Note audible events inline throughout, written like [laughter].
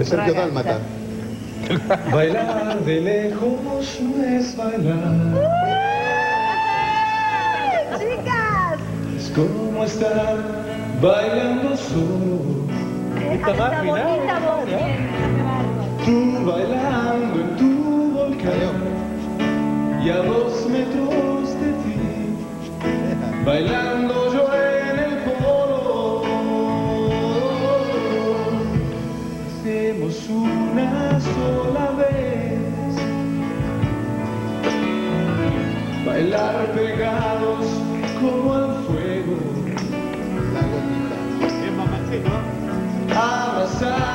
De Sergio Dálmata. [laughs] Bailar de lejos no es bailar. ¡Chicas! Es como estar bailando solo. Esta más. Tú bailando en tu volcán y a dos metros de ti, [laughs] bailando Una sola vez, bailar pegados como al fuego, La gotita. abrazar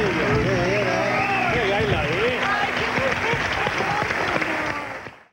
Ay, ay, ay, ay, ay.